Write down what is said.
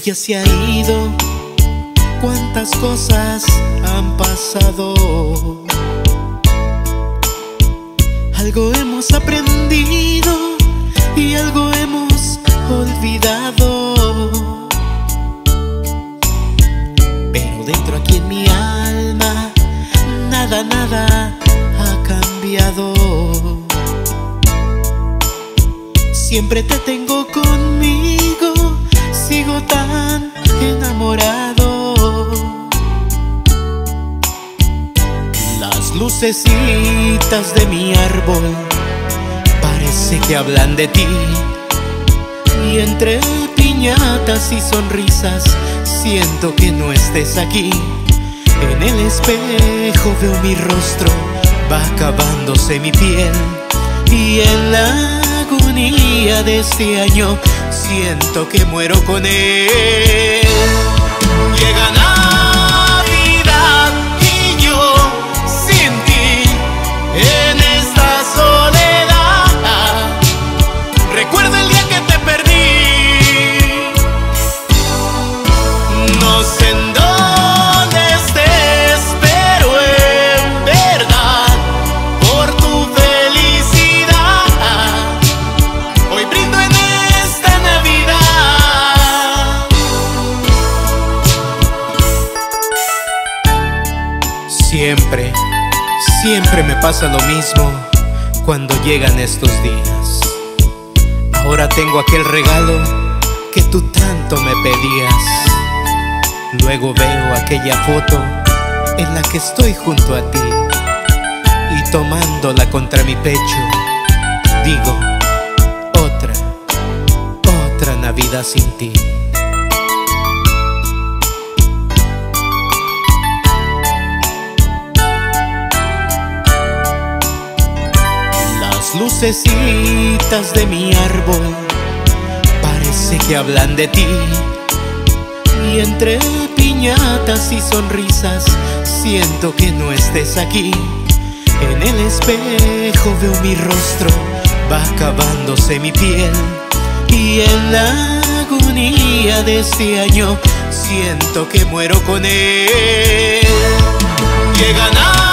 ya se ha ido, cuántas cosas han pasado. Algo hemos aprendido y algo hemos olvidado. Pero dentro aquí en mi alma, nada, nada ha cambiado. Siempre te tengo conmigo, sigo tan enamorado. Las lucecitas de mi árbol parece que hablan de ti. Y entre piñatas y sonrisas siento que no estés aquí. En el espejo veo mi rostro, va acabándose mi piel. Y en la agonía de este año siento que muero con él. Siempre, siempre me pasa lo mismo cuando llegan estos días. Ahora tengo aquel regalo que tú tanto me pedías. Luego veo aquella foto en la que estoy junto a ti y tomándola contra mi pecho, digo, otra, otra Navidad sin ti. Las lucecitas de mi árbol parece que hablan de ti. Y entre piñatas y sonrisas siento que no estés aquí. En el espejo veo mi rostro, va acabándose mi piel. Y en la agonía de este año siento que muero con él. Llega Navidad